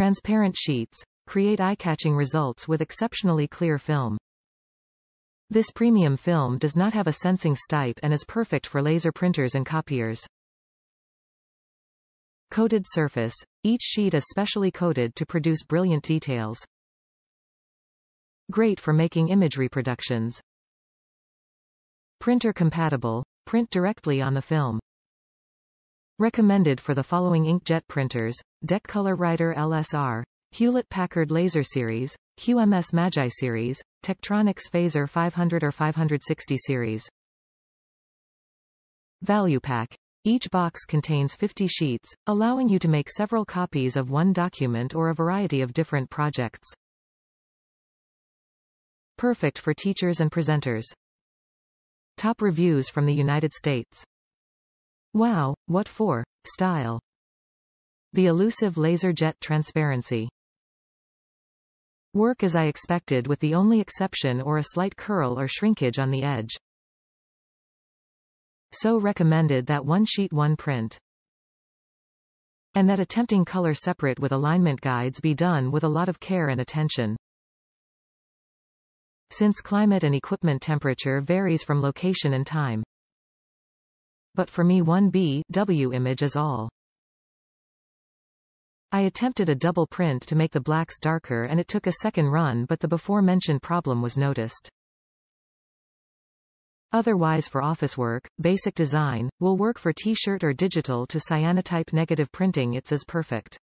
Transparent sheets, create eye-catching results with exceptionally clear film. This premium film does not have a sensing stipe and is perfect for laser printers and copiers. Coated surface. Each sheet is specially coated to produce brilliant details. Great for making image reproductions. Printer compatible. Print directly on the film. Recommended for the following inkjet printers, DEC Color Writer LSR, Hewlett-Packard Laser Series, QMS Magi Series, Tektronix Phaser 500 or 560 Series. Value Pack. Each box contains 50 sheets, allowing you to make several copies of one document or a variety of different projects. Perfect for teachers and presenters. Top reviews from the United States. Wow, what for? Style. The elusive laser jet transparency. Work as I expected with the only exception or a slight curl or shrinkage on the edge. So recommended that one sheet one print. And that attempting color separate with alignment guides be done with a lot of care and attention. Since climate and equipment temperature varies from location and time. But for me 1B W image is all. I attempted a double print to make the blacks darker and it took a second run but the before mentioned problem was noticed. Otherwise for office work, basic design, will work for t-shirt or digital to cyanotype negative printing it's as perfect.